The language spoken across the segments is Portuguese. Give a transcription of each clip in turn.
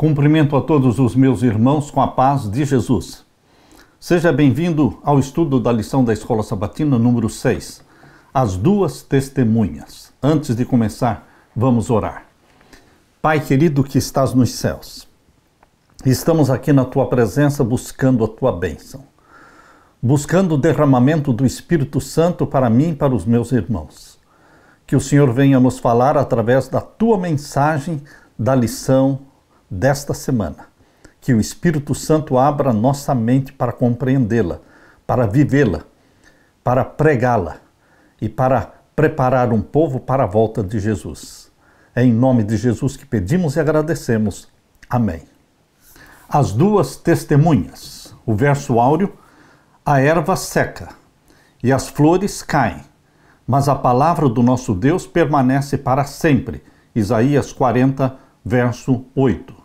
Cumprimento a todos os meus irmãos com a paz de Jesus. Seja bem-vindo ao estudo da lição da Escola Sabatina número 6, As Duas Testemunhas. Antes de começar, vamos orar. Pai querido que estás nos céus, estamos aqui na tua presença buscando a tua bênção, buscando o derramamento do Espírito Santo para mim e para os meus irmãos. Que o Senhor venha nos falar através da tua mensagem da lição desta semana. Que o Espírito Santo abra nossa mente para compreendê-la, para vivê-la, para pregá-la e para preparar um povo para a volta de Jesus. É em nome de Jesus que pedimos e agradecemos. Amém. As duas testemunhas. O verso áureo: a erva seca e as flores caem, mas a palavra do nosso Deus permanece para sempre. Isaías 40, verso 8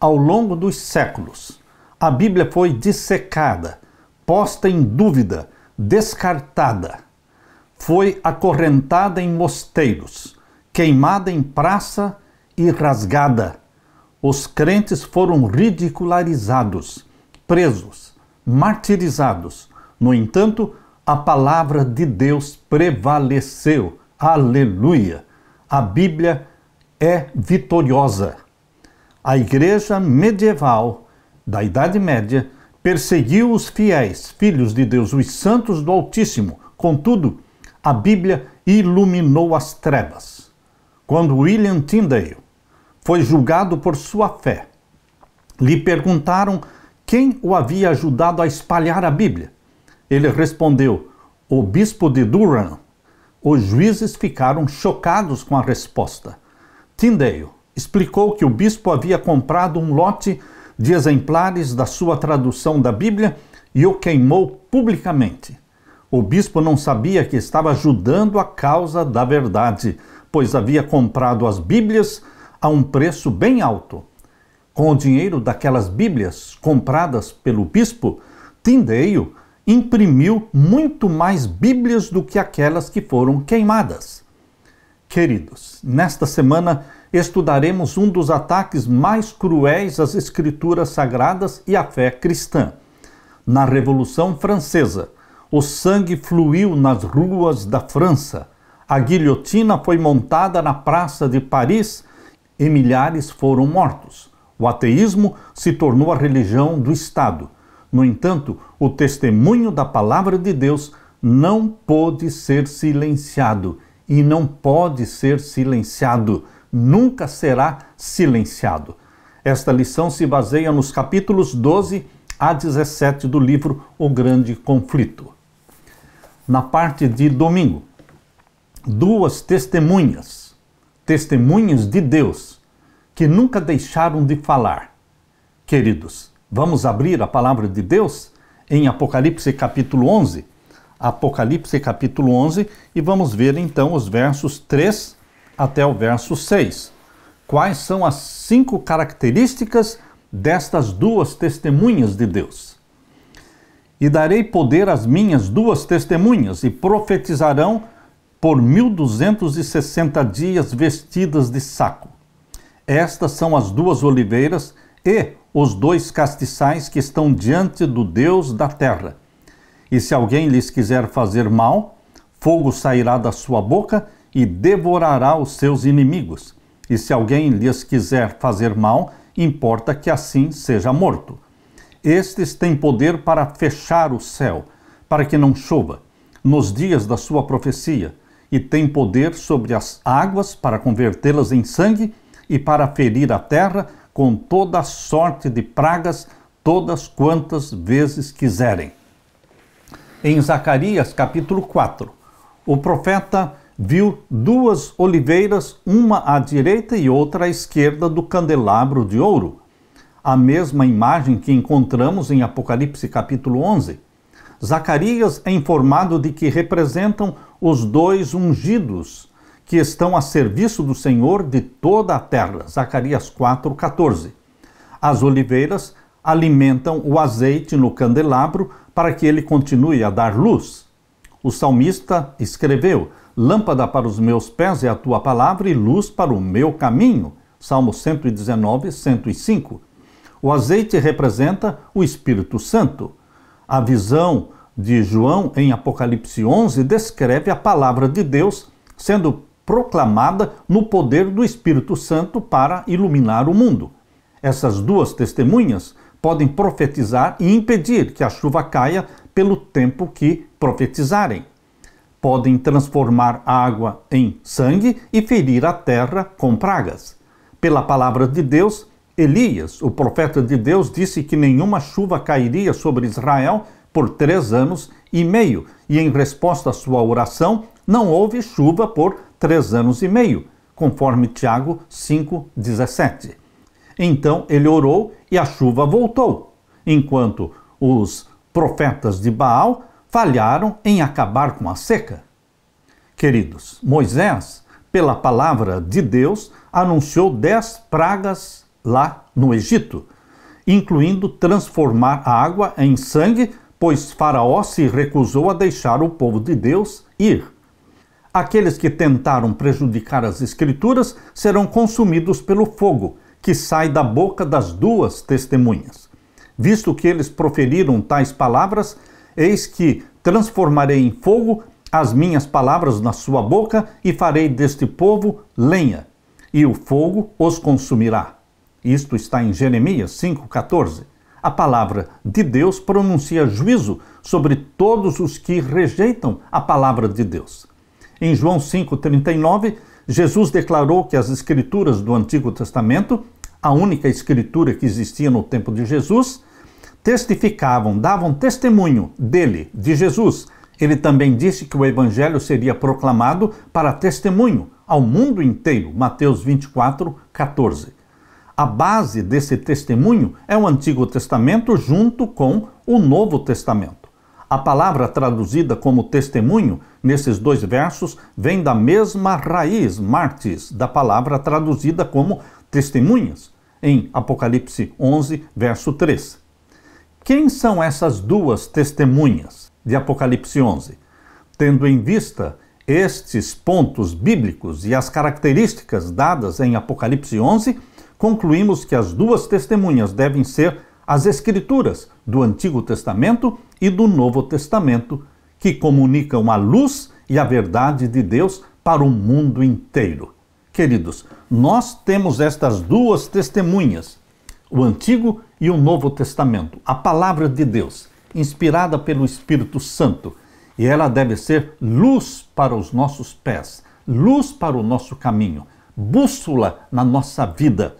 ao longo dos séculos. A Bíblia foi dissecada, posta em dúvida, descartada. Foi acorrentada em mosteiros, queimada em praça e rasgada. Os crentes foram ridicularizados, presos, martirizados. No entanto, a palavra de Deus prevaleceu. Aleluia! A Bíblia é vitoriosa. A igreja medieval da Idade Média perseguiu os fiéis, filhos de Deus, os santos do Altíssimo. Contudo, a Bíblia iluminou as trevas. Quando William Tyndale foi julgado por sua fé, lhe perguntaram quem o havia ajudado a espalhar a Bíblia. Ele respondeu: o bispo de Durham. Os juízes ficaram chocados com a resposta. Tyndale explicou que o bispo havia comprado um lote de exemplares da sua tradução da Bíblia e o queimou publicamente. O bispo não sabia que estava ajudando a causa da verdade, pois havia comprado as Bíblias a um preço bem alto. Com o dinheiro daquelas Bíblias compradas pelo bispo, Tindeio imprimiu muito mais Bíblias do que aquelas que foram queimadas. Queridos, nesta semana estudaremos um dos ataques mais cruéis às Escrituras Sagradas e à fé cristã. Na Revolução Francesa, o sangue fluiu nas ruas da França. A guilhotina foi montada na Praça de Paris e milhares foram mortos. O ateísmo se tornou a religião do Estado. No entanto, o testemunho da palavra de Deus não pôde ser silenciado e não pode ser silenciado nunca será silenciado. Esta lição se baseia nos capítulos 12 a 17 do livro O Grande Conflito. Na parte de domingo, duas testemunhas, testemunhas de Deus, que nunca deixaram de falar. Queridos, vamos abrir a palavra de Deus em Apocalipse capítulo 11. Apocalipse capítulo 11 e vamos ver então os versos 3 até o verso 6. Quais são as cinco características destas duas testemunhas de Deus? E darei poder às minhas duas testemunhas, e profetizarão por mil duzentos e sessenta dias vestidas de saco. Estas são as duas oliveiras e os dois castiçais que estão diante do Deus da terra. E se alguém lhes quiser fazer mal, fogo sairá da sua boca e devorará os seus inimigos. E se alguém lhes quiser fazer mal, importa que assim seja morto. Estes têm poder para fechar o céu, para que não chova, nos dias da sua profecia, e têm poder sobre as águas para convertê-las em sangue e para ferir a terra com toda sorte de pragas, todas quantas vezes quiserem. Em Zacarias capítulo 4, o profeta viu duas oliveiras, uma à direita e outra à esquerda do candelabro de ouro. A mesma imagem que encontramos em Apocalipse capítulo 11. Zacarias é informado de que representam os dois ungidos que estão a serviço do Senhor de toda a terra. Zacarias 4:14. As oliveiras alimentam o azeite no candelabro para que ele continue a dar luz. O salmista escreveu: Lâmpada para os meus pés é a tua palavra e luz para o meu caminho. Salmo 119, 105. O azeite representa o Espírito Santo. A visão de João em Apocalipse 11 descreve a palavra de Deus sendo proclamada no poder do Espírito Santo para iluminar o mundo. Essas duas testemunhas podem profetizar e impedir que a chuva caia pelo tempo que profetizarem. Podem transformar água em sangue e ferir a terra com pragas. Pela palavra de Deus, Elias, o profeta de Deus, disse que nenhuma chuva cairia sobre Israel por três anos e meio, e em resposta à sua oração, não houve chuva por três anos e meio, conforme Tiago 5,17. Então ele orou e a chuva voltou, enquanto os profetas de Baal falharam em acabar com a seca. Queridos, Moisés, pela palavra de Deus, anunciou dez pragas lá no Egito, incluindo transformar a água em sangue, pois Faraó se recusou a deixar o povo de Deus ir. Aqueles que tentaram prejudicar as Escrituras serão consumidos pelo fogo, que sai da boca das duas testemunhas. Visto que eles proferiram tais palavras, eis que transformarei em fogo as minhas palavras na sua boca e farei deste povo lenha, e o fogo os consumirá. Isto está em Jeremias 5,14. A palavra de Deus pronuncia juízo sobre todos os que rejeitam a palavra de Deus. Em João 5,39, Jesus declarou que as escrituras do Antigo Testamento, a única escritura que existia no tempo de Jesus, testificavam, davam testemunho dele, de Jesus. Ele também disse que o evangelho seria proclamado para testemunho ao mundo inteiro. Mateus 24, 14. A base desse testemunho é o Antigo Testamento junto com o Novo Testamento. A palavra traduzida como testemunho nesses dois versos vem da mesma raiz, martis, da palavra traduzida como testemunhas, em Apocalipse 11, verso 3. Quem são essas duas testemunhas de Apocalipse 11? Tendo em vista estes pontos bíblicos e as características dadas em Apocalipse 11, concluímos que as duas testemunhas devem ser as Escrituras do Antigo Testamento e do Novo Testamento, que comunicam a luz e a verdade de Deus para o mundo inteiro. Queridos, nós temos estas duas testemunhas, o Antigo e o Novo Testamento, a palavra de Deus, inspirada pelo Espírito Santo, e ela deve ser luz para os nossos pés, luz para o nosso caminho, bússola na nossa vida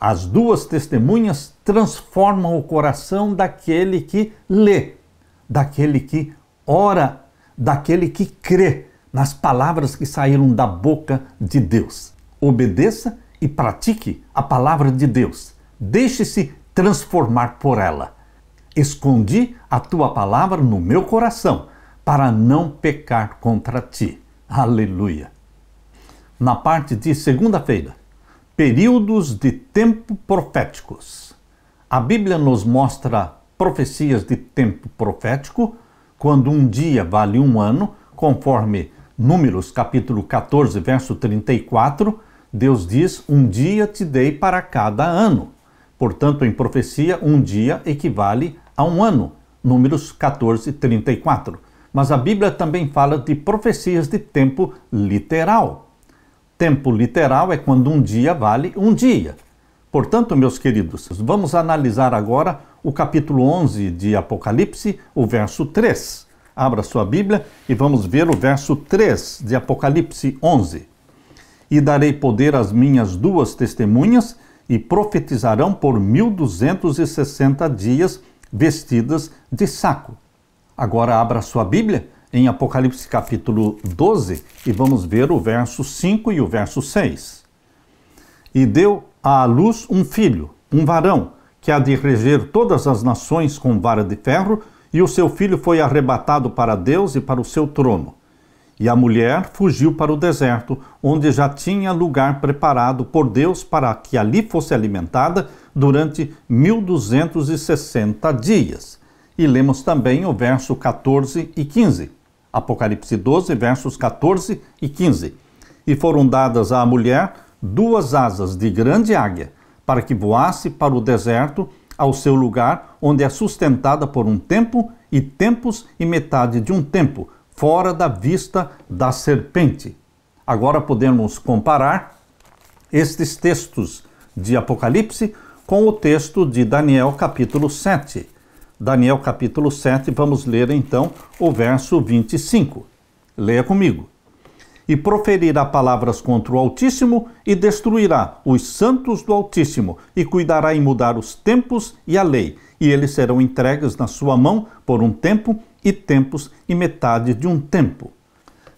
as duas testemunhas transformam o coração daquele que lê, daquele que ora, daquele que crê nas palavras que saíram da boca de Deus. Obedeça e pratique a palavra de Deus. Deixe-se transformar por ela. Escondi a tua palavra no meu coração para não pecar contra ti. Aleluia. Na parte de segunda-feira, Períodos de tempo proféticos. A Bíblia nos mostra profecias de tempo profético, quando um dia vale um ano, conforme Números capítulo 14, verso 34, Deus diz: Um dia te dei para cada ano. Portanto, em profecia, um dia equivale a um ano. Números 14, 34. Mas a Bíblia também fala de profecias de tempo literal. Tempo literal é quando um dia vale um dia. Portanto, meus queridos, vamos analisar agora o capítulo 11 de Apocalipse, o verso 3. Abra sua Bíblia e vamos ver o verso 3 de Apocalipse 11. E darei poder às minhas duas testemunhas e profetizarão por 1260 dias vestidas de saco. Agora abra sua Bíblia em Apocalipse capítulo 12 e vamos ver o verso 5 e o verso 6. E deu à luz um filho, um varão, que há de reger todas as nações com vara de ferro, e o seu filho foi arrebatado para Deus e para o seu trono. E a mulher fugiu para o deserto, onde já tinha lugar preparado por Deus para que ali fosse alimentada durante 1260 dias. E lemos também o verso 14 e 15. Apocalipse 12, versos 14 e 15. E foram dadas à mulher duas asas de grande águia, para que voasse para o deserto, ao seu lugar, onde é sustentada por um tempo e tempos e metade de um tempo, fora da vista da serpente. Agora podemos comparar estes textos de Apocalipse com o texto de Daniel, capítulo 7. Daniel, capítulo 7, vamos ler então o verso 25. Leia comigo e proferirá palavras contra o Altíssimo e destruirá os santos do Altíssimo e cuidará em mudar os tempos e a lei, e eles serão entregues na sua mão por um tempo e tempos e metade de um tempo.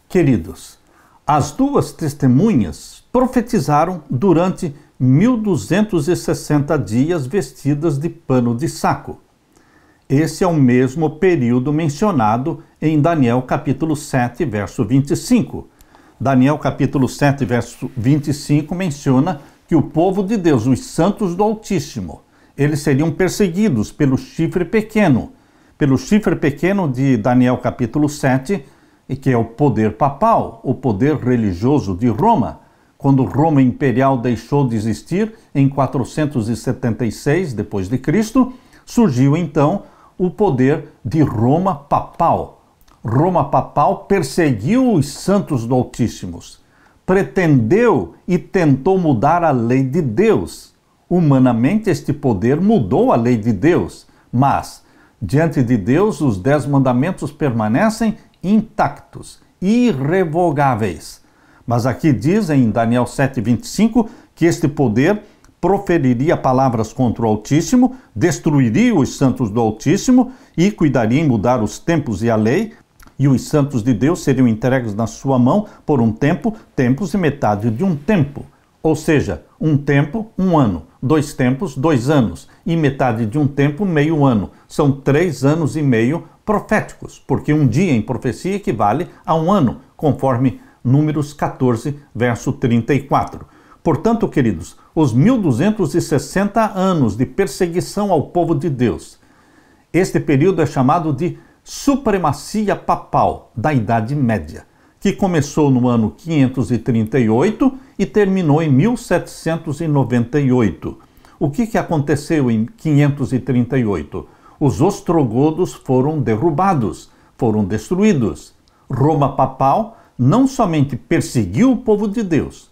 Queridos, as duas testemunhas profetizaram durante 1260 dias vestidas de pano de saco. Esse é o mesmo período mencionado em Daniel capítulo 7, verso 25 Daniel capítulo 7, verso 25 menciona que o povo de Deus, os santos do Altíssimo, eles seriam perseguidos pelo chifre pequeno, pelo chifre pequeno de Daniel capítulo 7, e que é o poder papal, o poder religioso de Roma. Quando Roma imperial deixou de existir em 476 depois de Cristo, surgiu então o poder de Roma papal Roma papal perseguiu os santos do Altíssimos, pretendeu e tentou mudar a lei de Deus. Humanamente, este poder mudou a lei de Deus, mas, diante de Deus, os dez mandamentos permanecem intactos, irrevogáveis. Mas aqui diz em Daniel 7,25 que este poder proferiria palavras contra o Altíssimo, destruiria os santos do Altíssimo e cuidaria em mudar os tempos e a lei, e os santos de Deus seriam entregues na sua mão por um tempo, tempos e metade de um tempo. Ou seja, um tempo, um ano, dois tempos, dois anos, e metade de um tempo, meio ano. São três anos e meio proféticos, porque um dia em profecia equivale a um ano, conforme Números 14, verso 34. Portanto, queridos, os 1260 anos de perseguição ao povo de Deus, este período é chamado de supremacia papal da Idade Média, que começou no ano 538 e terminou em 1798. O que, que aconteceu em 538? Os ostrogodos foram derrubados, foram destruídos. Roma papal não somente perseguiu o povo de Deus,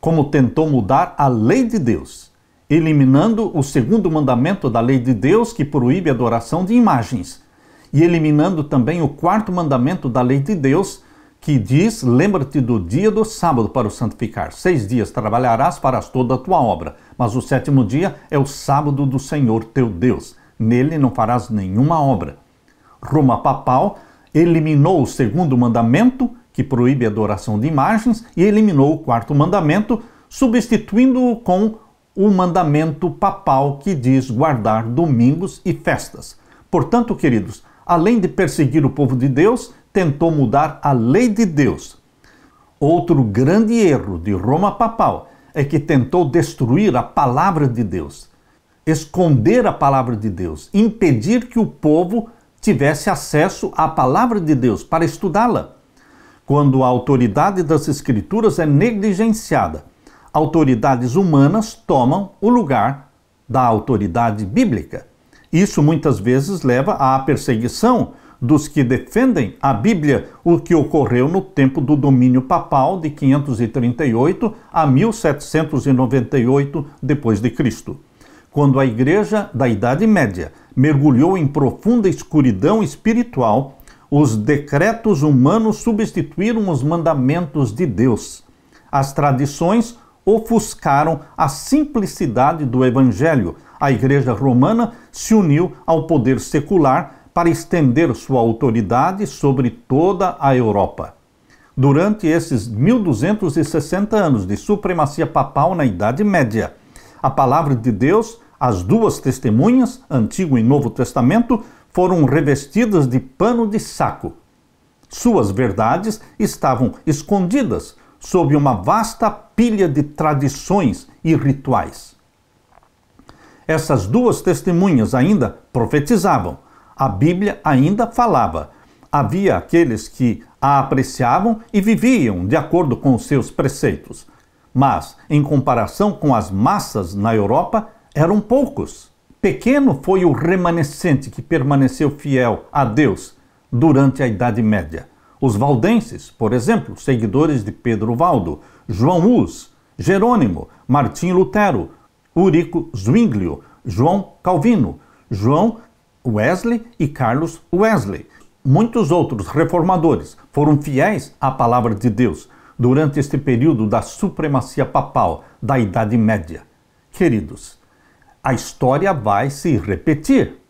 como tentou mudar a lei de Deus, eliminando o segundo mandamento da lei de Deus que proíbe a adoração de imagens e eliminando também o quarto mandamento da lei de Deus, que diz: Lembra-te do dia do sábado para o santificar. Seis dias trabalharás, para toda a tua obra, mas o sétimo dia é o sábado do Senhor teu Deus. Nele não farás nenhuma obra. Roma papal eliminou o segundo mandamento, que proíbe a adoração de imagens, e eliminou o quarto mandamento, substituindo-o com o mandamento papal que diz guardar domingos e festas. Portanto, queridos, além de perseguir o povo de Deus, tentou mudar a lei de Deus. Outro grande erro de Roma papal é que tentou destruir a palavra de Deus, esconder a palavra de Deus, impedir que o povo tivesse acesso à palavra de Deus para estudá-la. Quando a autoridade das Escrituras é negligenciada, autoridades humanas tomam o lugar da autoridade bíblica. Isso muitas vezes leva à perseguição dos que defendem a Bíblia, o que ocorreu no tempo do domínio papal de 538 a 1798 depois de Cristo, quando a igreja da Idade Média mergulhou em profunda escuridão espiritual, os decretos humanos substituíram os mandamentos de Deus. As tradições ofuscaram a simplicidade do evangelho, a Igreja Romana se uniu ao poder secular para estender sua autoridade sobre toda a Europa. Durante esses 1260 anos de supremacia papal na Idade Média, a palavra de Deus, as duas testemunhas, Antigo e Novo Testamento, foram revestidas de pano de saco. Suas verdades estavam escondidas sob uma vasta pilha de tradições e rituais. Essas duas testemunhas ainda profetizavam, a Bíblia ainda falava. Havia aqueles que a apreciavam e viviam de acordo com os seus preceitos. mas, em comparação com as massas na Europa, eram poucos. Pequeno foi o remanescente que permaneceu fiel a Deus durante a Idade Média. Os valdenses, por exemplo, seguidores de Pedro Valdo, João Hus, Jerônimo, Martim Lutero, Urico Zwinglio, João Calvino, João Wesley e Carlos Wesley. Muitos outros reformadores foram fiéis à palavra de Deus durante este período da supremacia papal da Idade Média. Queridos, a história vai se repetir.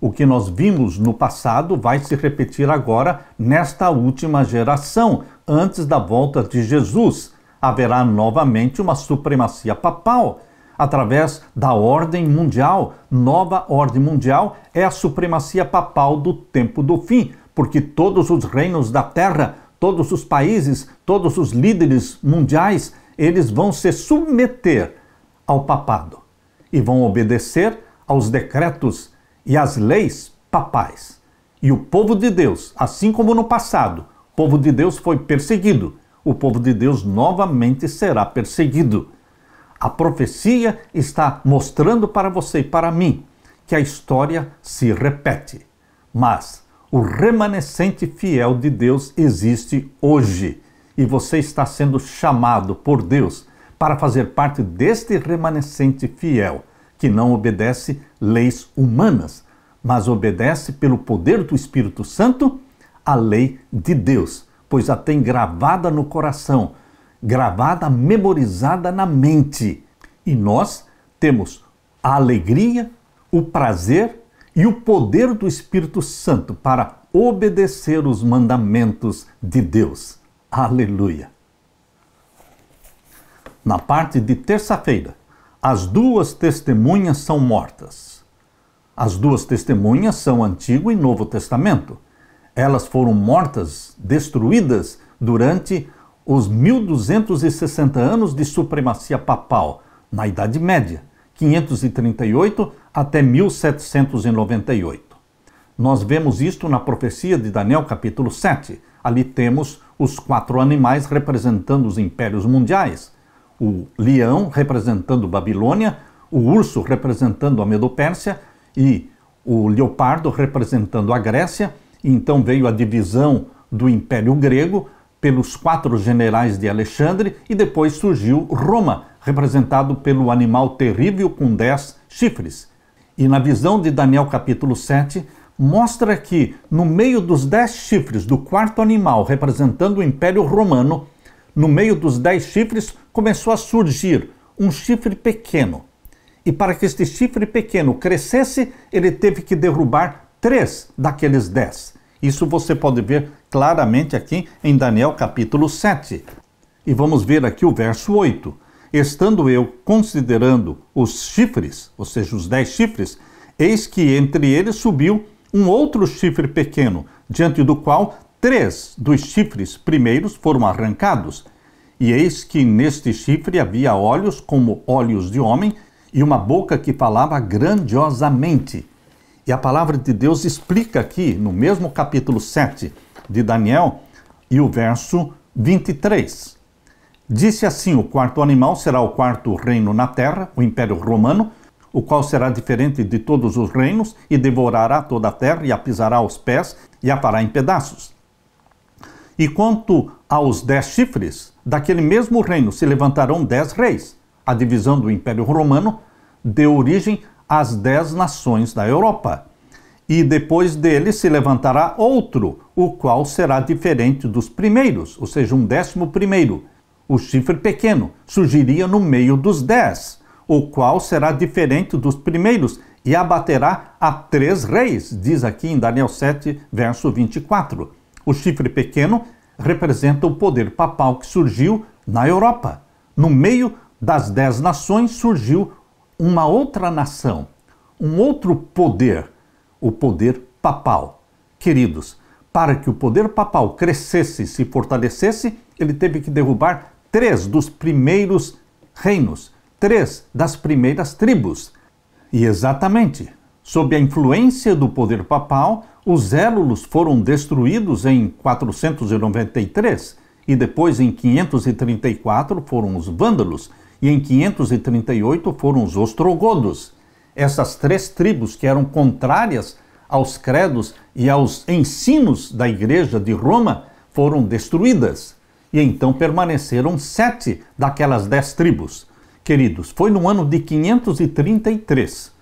O que nós vimos no passado vai se repetir agora nesta última geração, antes da volta de Jesus. Haverá novamente uma supremacia papal através da ordem mundial. Nova ordem mundial é a supremacia papal do tempo do fim, porque todos os reinos da terra, todos os países, todos os líderes mundiais, eles vão se submeter ao papado e vão obedecer aos decretos e às leis papais. E o povo de Deus, assim como no passado, o povo de Deus foi perseguido, o povo de Deus novamente será perseguido. A profecia está mostrando para você e para mim que a história se repete, mas o remanescente fiel de Deus existe hoje e você está sendo chamado por Deus para fazer parte deste remanescente fiel que não obedece leis humanas, mas obedece pelo poder do Espírito Santo a lei de Deus, pois a tem gravada no coração gravada, memorizada na mente. E nós temos a alegria, o prazer e o poder do Espírito Santo para obedecer os mandamentos de Deus. Aleluia! Na parte de terça-feira, as duas testemunhas são mortas. As duas testemunhas são Antigo e Novo Testamento. Elas foram mortas, destruídas durante os 1260 anos de supremacia papal na Idade Média, 538 até 1798. Nós vemos isto na profecia de Daniel, capítulo 7. Ali temos os quatro animais representando os impérios mundiais: o leão representando Babilônia, o urso representando a Medo-Pérsia e o leopardo representando a Grécia. E então veio a divisão do Império Grego, pelos quatro generais de Alexandre e depois surgiu Roma, representado pelo animal terrível com dez chifres. E na visão de Daniel capítulo 7, mostra que no meio dos dez chifres do quarto animal, representando o Império Romano, no meio dos dez chifres começou a surgir um chifre pequeno. E para que este chifre pequeno crescesse, ele teve que derrubar três daqueles dez. Isso você pode ver claramente aqui em Daniel capítulo 7. E vamos ver aqui o verso 8. Estando eu considerando os chifres, ou seja, os dez chifres, eis que entre eles subiu um outro chifre pequeno, diante do qual três dos chifres primeiros foram arrancados. E eis que neste chifre havia olhos como olhos de homem e uma boca que falava grandiosamente. E a palavra de Deus explica aqui, no mesmo capítulo 7 de Daniel, e o verso 23. Disse assim: O quarto animal será o quarto reino na terra, o Império Romano, o qual será diferente de todos os reinos, e devorará toda a terra, e a pisará aos pés, e a fará em pedaços. E quanto aos dez chifres, daquele mesmo reino se levantarão dez reis. A divisão do Império Romano deu origem as dez nações da Europa. E depois dele se levantará outro, o qual será diferente dos primeiros, ou seja, um décimo primeiro. O chifre pequeno surgiria no meio dos dez, o qual será diferente dos primeiros e abaterá a três reis, diz aqui em Daniel 7, verso 24. O chifre pequeno representa o poder papal que surgiu na Europa. No meio das dez nações surgiu uma outra nação, um outro poder, o poder papal. Queridos, para que o poder papal crescesse e se fortalecesse, ele teve que derrubar três dos primeiros reinos, três das primeiras tribos. E exatamente, sob a influência do poder papal, os Élulos foram destruídos em 493 e depois em 534 foram os vândalos e em 538 foram os ostrogodos. Essas três tribos que eram contrárias aos credos e aos ensinos da igreja de Roma foram destruídas. E então permaneceram sete daquelas dez tribos. Queridos, foi no ano de 533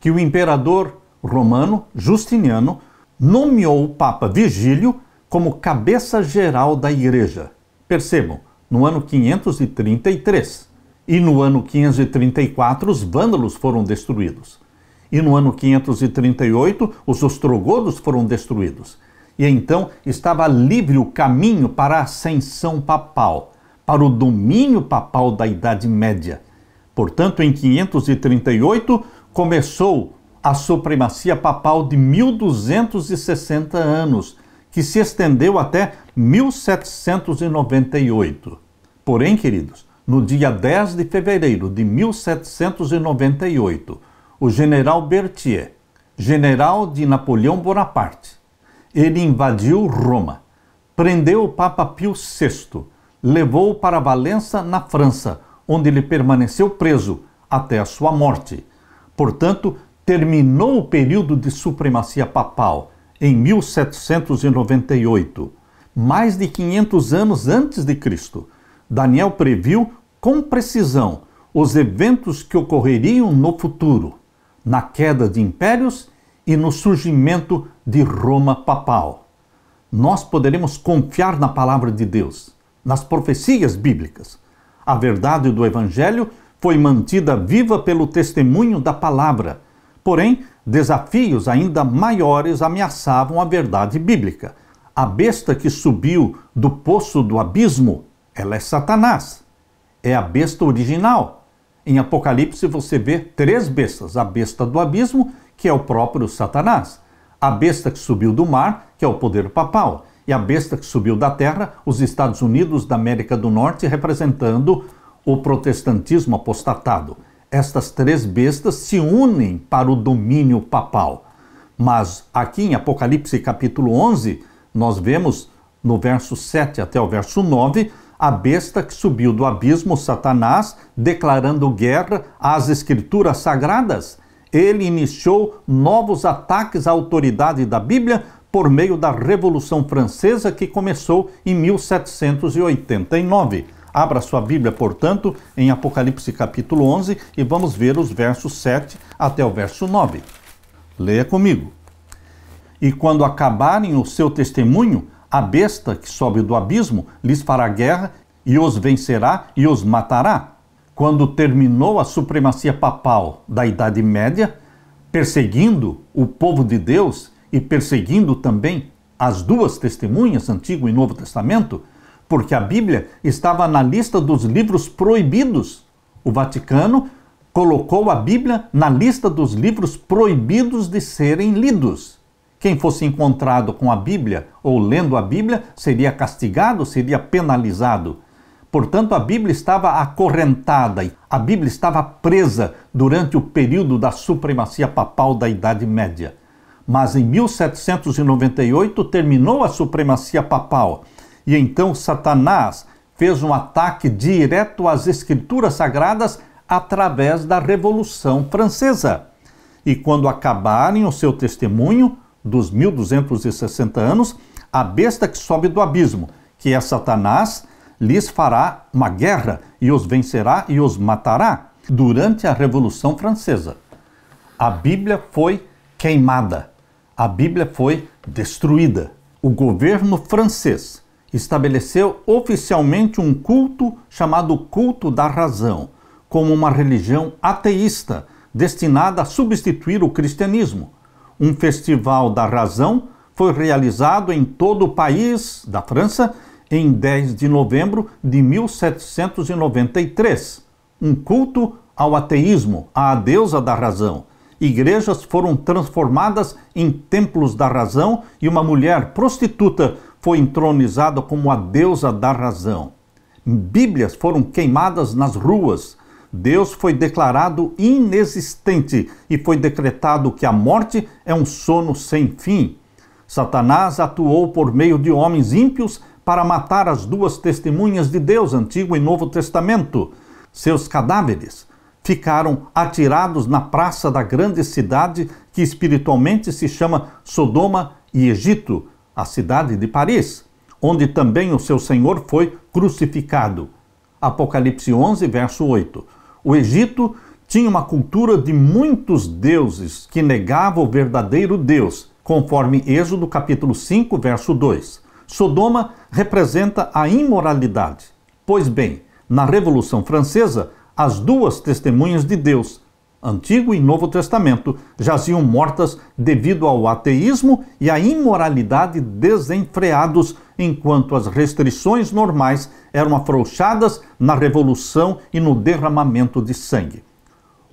que o imperador romano Justiniano nomeou o Papa Vigílio como cabeça geral da igreja. Percebam, no ano 533 e no ano 534 os vândalos foram destruídos. E no ano 538 os ostrogodos foram destruídos. E então estava livre o caminho para a ascensão papal, para o domínio papal da Idade Média. Portanto, em 538 começou a supremacia papal de 1260 anos, que se estendeu até 1798. Porém, queridos, no dia 10 de fevereiro de 1798, o general Berthier, general de Napoleão Bonaparte, ele invadiu Roma, prendeu o Papa Pio VI, levou-o para Valença, na França, onde ele permaneceu preso até a sua morte. Portanto, terminou o período de supremacia papal em 1798, mais de 500 anos antes de Cristo. Daniel previu com precisão os eventos que ocorreriam no futuro, na queda de impérios e no surgimento de Roma papal. Nós poderemos confiar na palavra de Deus, nas profecias bíblicas. A verdade do Evangelho foi mantida viva pelo testemunho da palavra Porém, desafios ainda maiores ameaçavam a verdade bíblica. A besta que subiu do poço do abismo, ela é Satanás. É a besta original. Em Apocalipse você vê três bestas: a besta do abismo, que é o próprio Satanás, a besta que subiu do mar, que é o poder papal, e a besta que subiu da terra, os Estados Unidos da América do Norte, representando o protestantismo apostatado estas três bestas se unem para o domínio papal. Mas aqui em Apocalipse capítulo 11, nós vemos no verso 7 até o verso 9, a besta que subiu do abismo, Satanás, declarando guerra às escrituras sagradas. Ele iniciou novos ataques à autoridade da Bíblia por meio da Revolução Francesa que começou em 1789. Abra sua Bíblia, portanto, em Apocalipse capítulo 11 e vamos ver os versos 7 até o verso 9. Leia comigo. E quando acabarem o seu testemunho, a besta que sobe do abismo lhes fará guerra e os vencerá e os matará. Quando terminou a supremacia papal da Idade Média, perseguindo o povo de Deus e perseguindo também as duas testemunhas, Antigo e Novo Testamento, porque a Bíblia estava na lista dos livros proibidos. O Vaticano colocou a Bíblia na lista dos livros proibidos de serem lidos. Quem fosse encontrado com a Bíblia ou lendo a Bíblia seria castigado, seria penalizado. Portanto, a Bíblia estava acorrentada, a Bíblia estava presa durante o período da supremacia papal da Idade Média. Mas em 1798 terminou a supremacia papal e então Satanás fez um ataque direto às Escrituras Sagradas através da Revolução Francesa. E quando acabarem o seu testemunho dos 1260 anos, a besta que sobe do abismo, que é Satanás, lhes fará uma guerra e os vencerá e os matará durante a Revolução Francesa. A Bíblia foi queimada, a Bíblia foi destruída. O governo francês estabeleceu oficialmente um culto chamado Culto da Razão, como uma religião ateísta destinada a substituir o cristianismo. Um festival da razão foi realizado em todo o país da França em 10 de novembro de 1793. Um culto ao ateísmo, à deusa da razão. Igrejas foram transformadas em templos da razão e uma mulher prostituta foi entronizada como a deusa da razão. Bíblias foram queimadas nas ruas. Deus foi declarado inexistente e foi decretado que a morte é um sono sem fim. Satanás atuou por meio de homens ímpios para matar as duas testemunhas de Deus, Antigo e Novo Testamento. Seus cadáveres ficaram atirados na praça da grande cidade que espiritualmente se chama Sodoma e Egito, a cidade de Paris, onde também o seu Senhor foi crucificado. Apocalipse 11, verso 8. O Egito tinha uma cultura de muitos deuses que negava o verdadeiro Deus, conforme Êxodo capítulo 5, verso 2. Sodoma representa a imoralidade. Pois bem, na Revolução Francesa, as duas testemunhas de Deus, Antigo e Novo Testamento, jaziam mortas devido ao ateísmo e à imoralidade desenfreados, enquanto as restrições normais eram afrouxadas na Revolução e no derramamento de sangue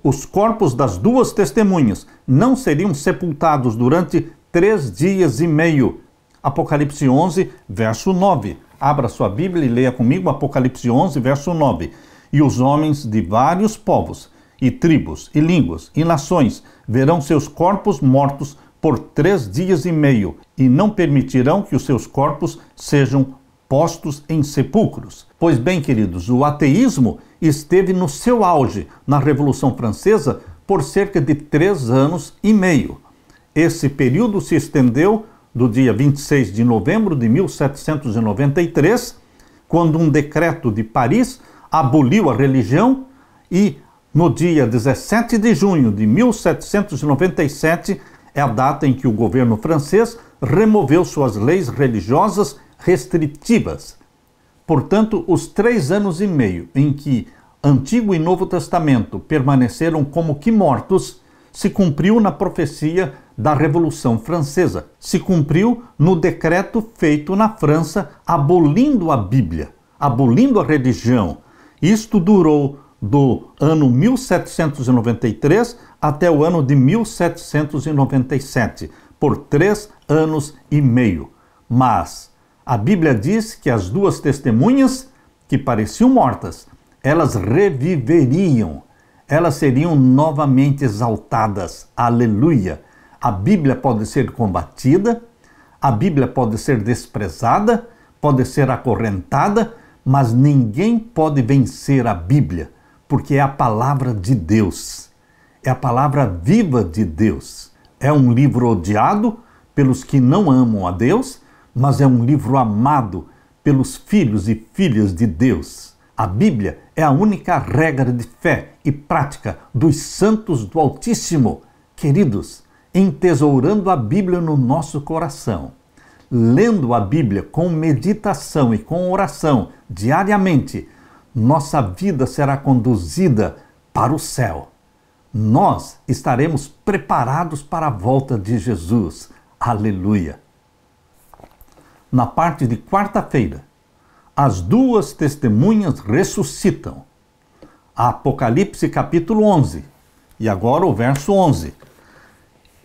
os corpos das duas testemunhas não seriam sepultados durante três dias e meio. Apocalipse 11, verso 9. Abra sua Bíblia e leia comigo Apocalipse 11, verso 9. E os homens de vários povos, e tribos, e línguas, e nações verão seus corpos mortos por três dias e meio, e não permitirão que os seus corpos sejam postos em sepulcros. Pois bem, queridos, o ateísmo esteve no seu auge na Revolução Francesa por cerca de três anos e meio. Esse período se estendeu do dia 26 de novembro de 1793, quando um decreto de Paris aboliu a religião, e no dia 17 de junho de 1797 é a data em que o governo francês removeu suas leis religiosas restritivas. Portanto, os três anos e meio em que Antigo e Novo Testamento permaneceram como que mortos se cumpriu na profecia da Revolução Francesa, se cumpriu no decreto feito na França abolindo a Bíblia, abolindo a religião. Isto durou do ano 1793 até o ano de 1797, por três anos e meio. Mas a Bíblia diz que as duas testemunhas, que pareciam mortas, elas reviveriam, elas seriam novamente exaltadas. Aleluia! A Bíblia pode ser combatida, a Bíblia pode ser desprezada, pode ser acorrentada, mas ninguém pode vencer a Bíblia, porque é a palavra de Deus, é a palavra viva de Deus. É um livro odiado pelos que não amam a Deus mas é um livro amado pelos filhos e filhas de Deus. A Bíblia é a única regra de fé e prática dos santos do Altíssimo. Queridos, entesourando a Bíblia no nosso coração, lendo a Bíblia com meditação e com oração diariamente, nossa vida será conduzida para o céu. Nós estaremos preparados para a volta de Jesus. Aleluia! na parte de quarta-feira, as duas testemunhas ressuscitam. Apocalipse capítulo 11, e agora o verso 11.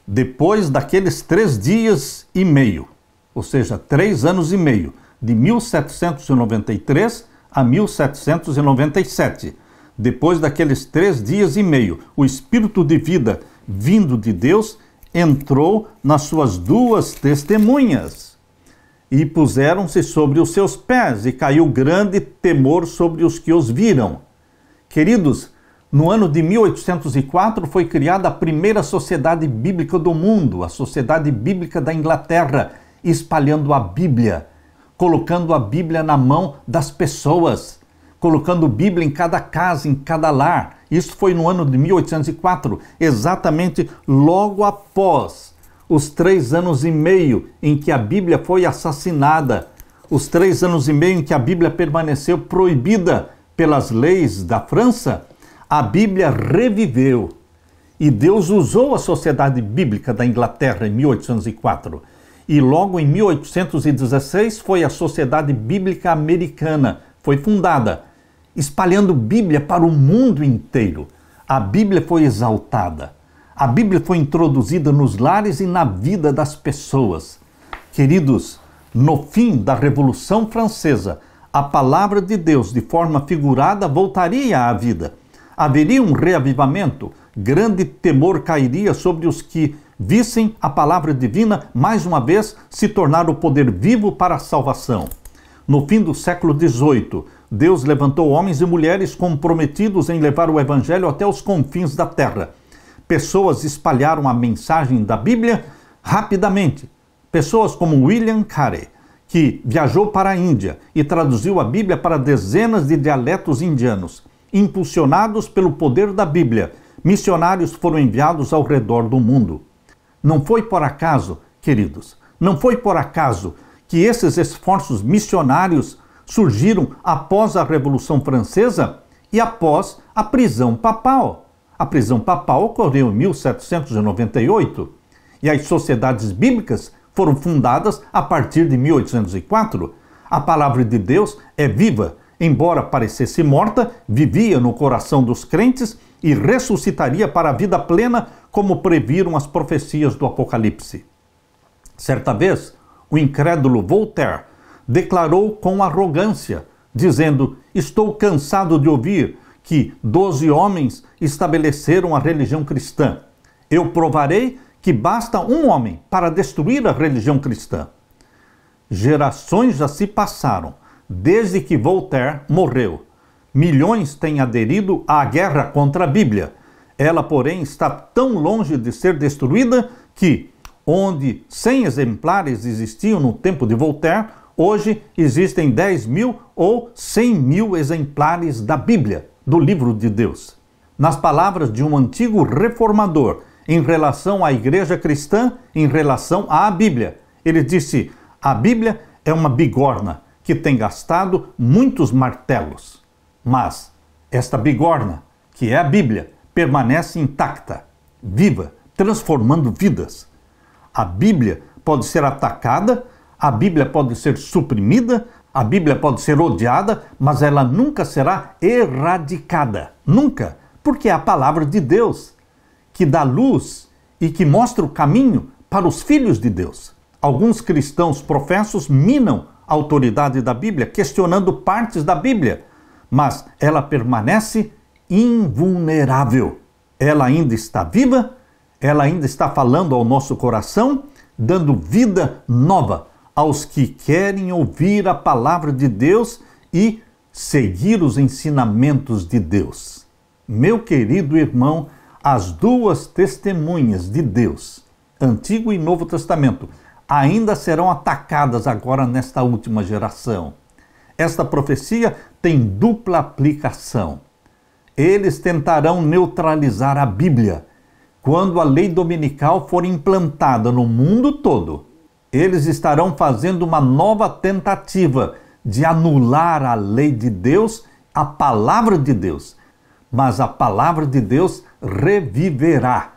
Depois daqueles três dias e meio, ou seja, três anos e meio, de 1793 a 1797, depois daqueles três dias e meio, o Espírito de vida vindo de Deus entrou nas suas duas testemunhas e puseram-se sobre os seus pés, e caiu grande temor sobre os que os viram. Queridos, no ano de 1804 foi criada a primeira sociedade bíblica do mundo, a Sociedade Bíblica da Inglaterra, espalhando a Bíblia, colocando a Bíblia na mão das pessoas, colocando Bíblia em cada casa, em cada lar. Isso foi no ano de 1804, exatamente logo após os três anos e meio em que a Bíblia foi assassinada, os três anos e meio em que a Bíblia permaneceu proibida pelas leis da França, a Bíblia reviveu. E Deus usou a Sociedade Bíblica da Inglaterra em 1804. E logo em 1816 foi a Sociedade Bíblica Americana, foi fundada, espalhando Bíblia para o mundo inteiro. A Bíblia foi exaltada. A Bíblia foi introduzida nos lares e na vida das pessoas. Queridos, no fim da Revolução Francesa, a palavra de Deus, de forma figurada, voltaria à vida. Haveria um reavivamento, grande temor cairia sobre os que vissem a palavra divina mais uma vez se tornar o poder vivo para a salvação. No fim do século XVIII, Deus levantou homens e mulheres comprometidos em levar o Evangelho até os confins da terra. Pessoas espalharam a mensagem da Bíblia rapidamente. Pessoas como William Carey, que viajou para a Índia e traduziu a Bíblia para dezenas de dialetos indianos. Impulsionados pelo poder da Bíblia, missionários foram enviados ao redor do mundo. Não foi por acaso, queridos, não foi por acaso que esses esforços missionários surgiram após a Revolução Francesa e após a prisão papal. A prisão papal ocorreu em 1798 e as sociedades bíblicas foram fundadas a partir de 1804. A palavra de Deus é viva, embora parecesse morta, vivia no coração dos crentes e ressuscitaria para a vida plena, como previram as profecias do Apocalipse. Certa vez, o incrédulo Voltaire declarou com arrogância, dizendo: Estou cansado de ouvir que doze homens estabeleceram a religião cristã. Eu provarei que basta um homem para destruir a religião cristã. Gerações já se passaram desde que Voltaire morreu. Milhões têm aderido à guerra contra a Bíblia. Ela, porém, está tão longe de ser destruída que, onde 100 exemplares existiam no tempo de Voltaire, hoje existem 10 mil ou 100 mil exemplares da Bíblia, do livro de Deus. Nas palavras de um antigo reformador em relação à igreja cristã, em relação à Bíblia, ele disse: a Bíblia é uma bigorna que tem gastado muitos martelos, mas esta bigorna, que é a Bíblia, permanece intacta, viva, transformando vidas. A Bíblia pode ser atacada, a Bíblia pode ser suprimida, a Bíblia pode ser odiada, mas ela nunca será erradicada. Nunca. Porque é a palavra de Deus que dá luz e que mostra o caminho para os filhos de Deus. Alguns cristãos professos minam a autoridade da Bíblia, questionando partes da Bíblia, mas ela permanece invulnerável. Ela ainda está viva ela ainda está falando ao nosso coração, dando vida nova aos que querem ouvir a palavra de Deus e seguir os ensinamentos de Deus. Meu querido irmão, as duas testemunhas de Deus, Antigo e Novo Testamento, ainda serão atacadas agora nesta última geração. Esta profecia tem dupla aplicação. Eles tentarão neutralizar a Bíblia quando a lei dominical for implantada no mundo todo, eles estarão fazendo uma nova tentativa de anular a lei de Deus, a palavra de Deus. Mas a palavra de Deus reviverá.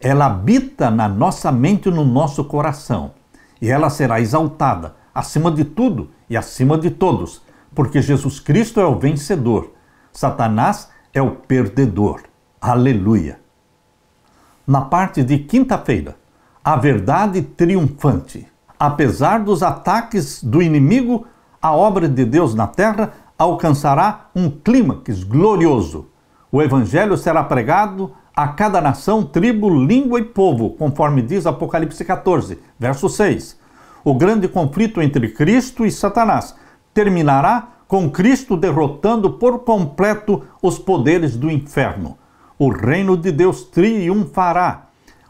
Ela habita na nossa mente e no nosso coração. E ela será exaltada acima de tudo e acima de todos, porque Jesus Cristo é o vencedor. Satanás é o perdedor. Aleluia na parte de quinta-feira, a verdade triunfante. Apesar dos ataques do inimigo, a obra de Deus na terra alcançará um clímax glorioso. O evangelho será pregado a cada nação, tribo, língua e povo, conforme diz Apocalipse 14, verso 6. O grande conflito entre Cristo e Satanás terminará com Cristo derrotando por completo os poderes do inferno o reino de Deus triunfará.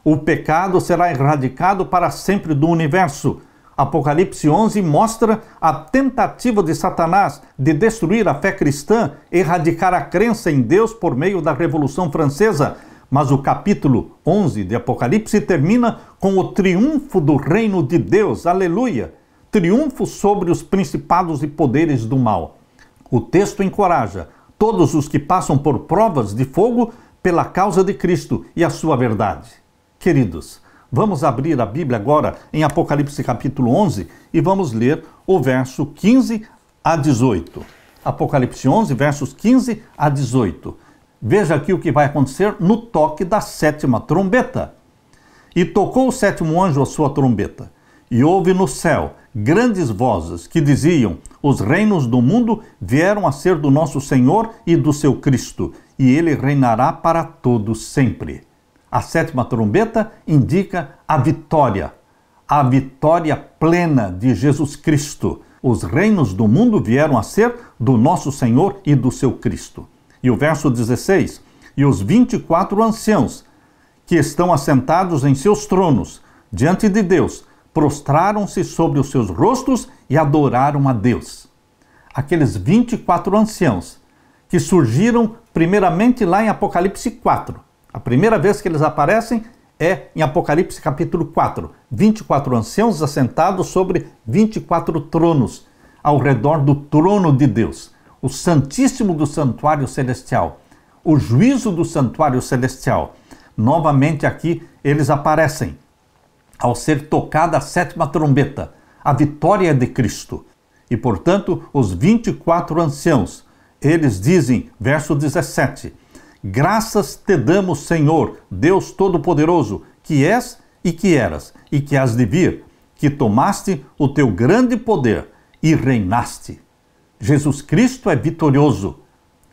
O pecado será erradicado para sempre do universo. Apocalipse 11 mostra a tentativa de Satanás de destruir a fé cristã, erradicar a crença em Deus por meio da Revolução Francesa. Mas o capítulo 11 de Apocalipse termina com o triunfo do reino de Deus. Aleluia! Triunfo sobre os principados e poderes do mal. O texto encoraja todos os que passam por provas de fogo pela causa de Cristo e a sua verdade. Queridos, vamos abrir a Bíblia agora em Apocalipse capítulo 11 e vamos ler o verso 15 a 18. Apocalipse 11, versos 15 a 18. Veja aqui o que vai acontecer no toque da sétima trombeta. E tocou o sétimo anjo a sua trombeta, e houve no céu grandes vozes que diziam: Os reinos do mundo vieram a ser do nosso Senhor e do seu Cristo, e ele reinará para todo sempre. A sétima trombeta indica a vitória. a vitória plena de Jesus Cristo. Os reinos do mundo vieram a ser do nosso Senhor e do seu Cristo. E o verso 16: E os 24 anciãos que estão assentados em seus tronos diante de Deus prostraram-se sobre os seus rostos e adoraram a Deus. Aqueles 24 anciãos que surgiram primeiramente lá em Apocalipse 4. A primeira vez que eles aparecem é em Apocalipse capítulo 4. 24 anciãos assentados sobre 24 tronos ao redor do trono de Deus, o Santíssimo do Santuário Celestial, o juízo do Santuário Celestial. Novamente aqui eles aparecem ao ser tocada a sétima trombeta, a vitória de Cristo. E portanto, os 24 anciãos, eles dizem, verso 17: Graças te damos, Senhor, Deus Todo-Poderoso, que és e que eras, e que has de vir, que tomaste o teu grande poder e reinaste. Jesus Cristo é vitorioso.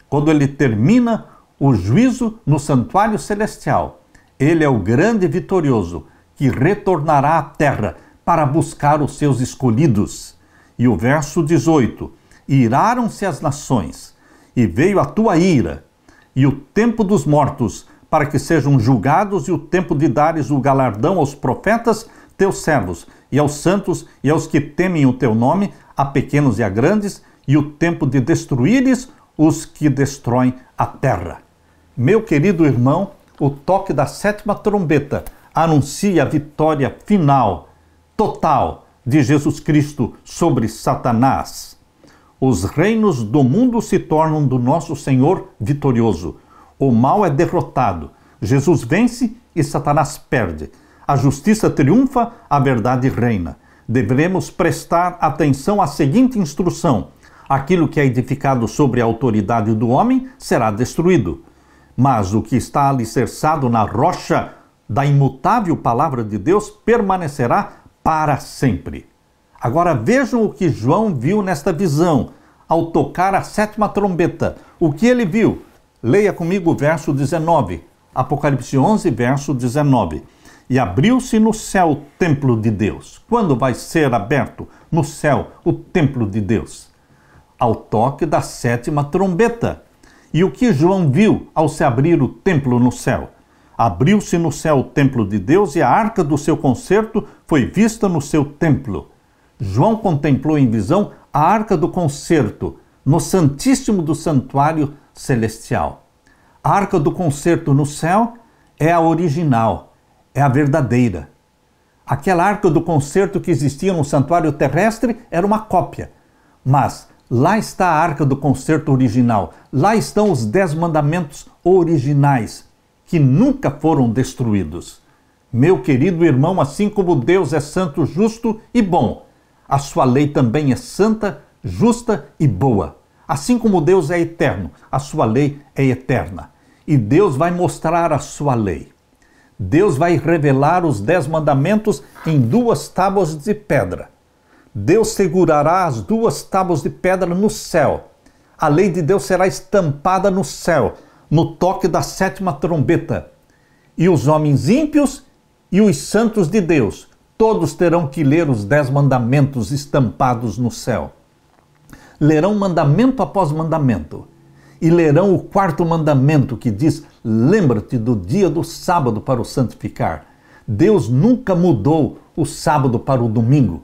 Quando ele termina o juízo no santuário celestial, ele é o grande vitorioso que retornará à terra para buscar os seus escolhidos. E o verso 18: Iraram-se as nações, e veio a tua ira e o tempo dos mortos, para que sejam julgados, e o tempo de dares o galardão aos profetas, teus servos, e aos santos, e aos que temem o teu nome, a pequenos e a grandes, e o tempo de destruíres os que destroem a terra. Meu querido irmão, o toque da sétima trombeta anuncia a vitória final, total, de Jesus Cristo sobre Satanás os reinos do mundo se tornam do nosso Senhor vitorioso. O mal é derrotado, Jesus vence e Satanás perde. A justiça triunfa, a verdade reina. Devemos prestar atenção à seguinte instrução: aquilo que é edificado sobre a autoridade do homem será destruído. Mas o que está alicerçado na rocha da imutável palavra de Deus permanecerá para sempre. Agora vejam o que João viu nesta visão ao tocar a sétima trombeta. O que ele viu? Leia comigo o verso 19. Apocalipse 11, verso 19. E abriu-se no céu o templo de Deus. Quando vai ser aberto no céu o templo de Deus? Ao toque da sétima trombeta. E o que João viu ao se abrir o templo no céu? Abriu-se no céu o templo de Deus e a arca do seu concerto foi vista no seu templo. João contemplou em visão a arca do concerto no Santíssimo do Santuário Celestial. A arca do concerto no céu é a original, é a verdadeira. Aquela arca do concerto que existia no santuário terrestre era uma cópia, mas lá está a arca do concerto original, lá estão os dez mandamentos originais que nunca foram destruídos. Meu querido irmão, assim como Deus é santo, justo e bom, a sua lei também é santa, justa e boa. Assim como Deus é eterno, a sua lei é eterna. E Deus vai mostrar a sua lei. Deus vai revelar os dez mandamentos em duas tábuas de pedra. Deus segurará as duas tábuas de pedra no céu. A lei de Deus será estampada no céu, no toque da sétima trombeta. E os homens ímpios e os santos de Deus todos terão que ler os dez mandamentos estampados no céu. Lerão mandamento após mandamento. E lerão o quarto mandamento que diz: Lembra-te do dia do sábado para o santificar. Deus nunca mudou o sábado para o domingo.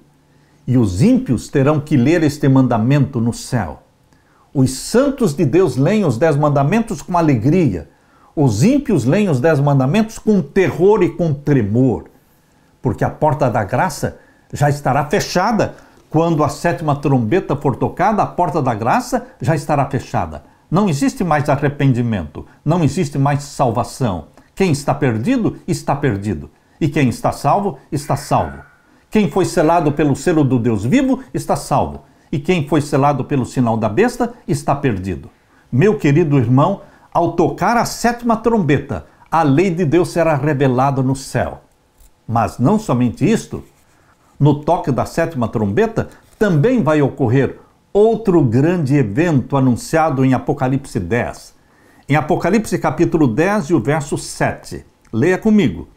E os ímpios terão que ler este mandamento no céu. Os santos de Deus leem os dez mandamentos com alegria. Os ímpios leem os dez mandamentos com terror e com tremor porque a porta da graça já estará fechada. Quando a sétima trombeta for tocada, a porta da graça já estará fechada. Não existe mais arrependimento, não existe mais salvação. Quem está perdido, está perdido. E quem está salvo, está salvo. Quem foi selado pelo selo do Deus vivo, está salvo. E quem foi selado pelo sinal da besta, está perdido. Meu querido irmão, ao tocar a sétima trombeta, a lei de Deus será revelada no céu. Mas não somente isto, no toque da sétima trombeta também vai ocorrer outro grande evento anunciado em Apocalipse 10. Em Apocalipse capítulo 10 e o verso 7. Leia comigo.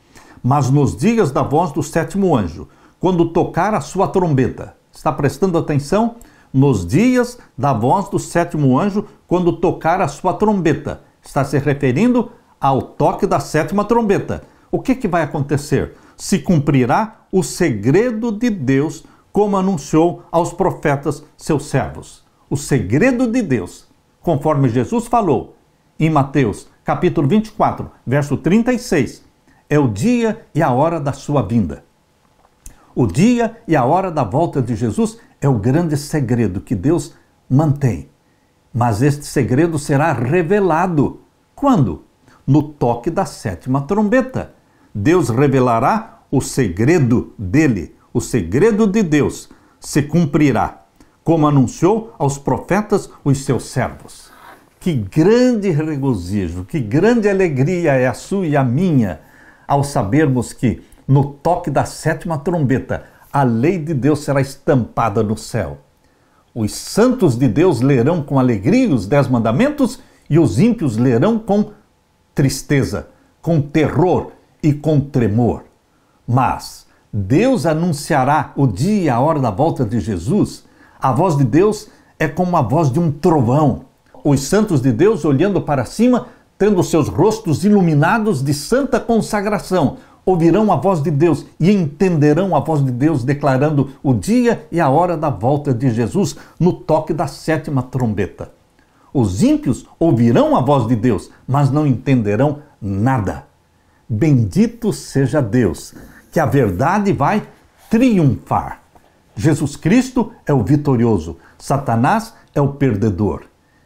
Mas nos dias da voz do sétimo anjo, quando tocar a sua trombeta. Está prestando atenção? Nos dias da voz do sétimo anjo, quando tocar a sua trombeta. Está se referindo ao toque da sétima trombeta. O que, que vai acontecer? Se cumprirá o segredo de Deus, como anunciou aos profetas seus servos. O segredo de Deus, conforme Jesus falou em Mateus capítulo 24, verso 36, é o dia e a hora da sua vinda. O dia e a hora da volta de Jesus é o grande segredo que Deus mantém. Mas este segredo será revelado quando? No toque da sétima trombeta. Deus revelará o segredo dele, o segredo de Deus se cumprirá, como anunciou aos profetas os seus servos. Que grande regozijo, que grande alegria é a sua e a minha ao sabermos que no toque da sétima trombeta, a lei de Deus será estampada no céu. Os santos de Deus lerão com alegria os dez mandamentos e os ímpios lerão com tristeza, com terror e com tremor. Mas Deus anunciará o dia e a hora da volta de Jesus. A voz de Deus é como a voz de um trovão. Os santos de Deus, olhando para cima, tendo seus rostos iluminados de santa consagração, ouvirão a voz de Deus e entenderão a voz de Deus declarando o dia e a hora da volta de Jesus no toque da sétima trombeta. Os ímpios ouvirão a voz de Deus, mas não entenderão nada. Bendito seja Deus, que a verdade vai triunfar. Jesus Cristo é o vitorioso, Satanás é o perdedor.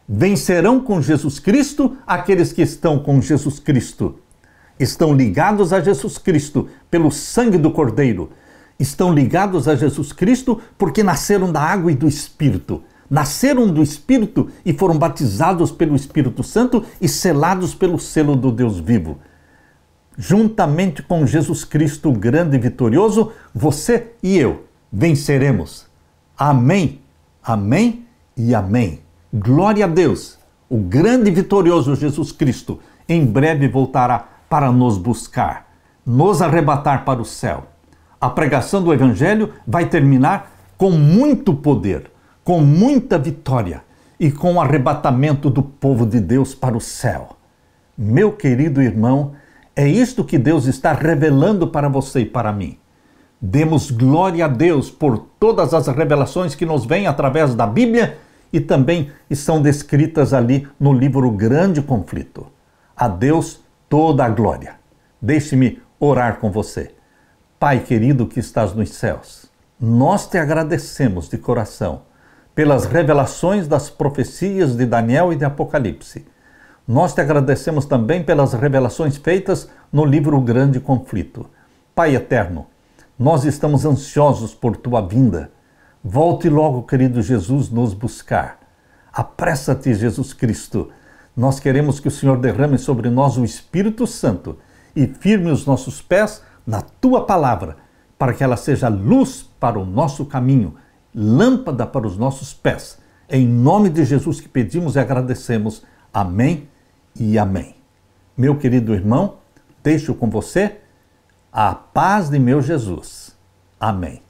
Vencerão com Jesus Cristo aqueles que estão com Jesus Cristo estão ligados a Jesus Cristo pelo sangue do Cordeiro, estão ligados a Jesus Cristo porque nasceram da água e do Espírito. Nasceram do Espírito e foram batizados pelo Espírito Santo e selados pelo selo do Deus vivo. Juntamente com Jesus Cristo, grande e vitorioso, você e eu venceremos. Amém, amém e amém. Glória a Deus. O grande e vitorioso Jesus Cristo em breve voltará para nos buscar, nos arrebatar para o céu. A pregação do Evangelho vai terminar com muito poder, com muita vitória e com o arrebatamento do povo de Deus para o céu. Meu querido irmão, é isto que Deus está revelando para você e para mim. Demos glória a Deus por todas as revelações que nos vêm através da Bíblia e também estão descritas ali no livro Grande Conflito. A Deus toda a glória. Deixe-me orar com você. Pai querido que estás nos céus, nós te agradecemos de coração pelas revelações das profecias de Daniel e de Apocalipse. Nós te agradecemos também pelas revelações feitas no livro Grande Conflito. Pai eterno, nós estamos ansiosos por tua vinda. Volte logo, querido Jesus, nos buscar. Apressa-te, Jesus Cristo nós queremos que o Senhor derrame sobre nós o Espírito Santo e firme os nossos pés na tua palavra, para que ela seja luz para o nosso caminho, lâmpada para os nossos pés. Em nome de Jesus que pedimos e agradecemos. Amém e amém. Meu querido irmão, deixo com você a paz de meu Jesus. Amém.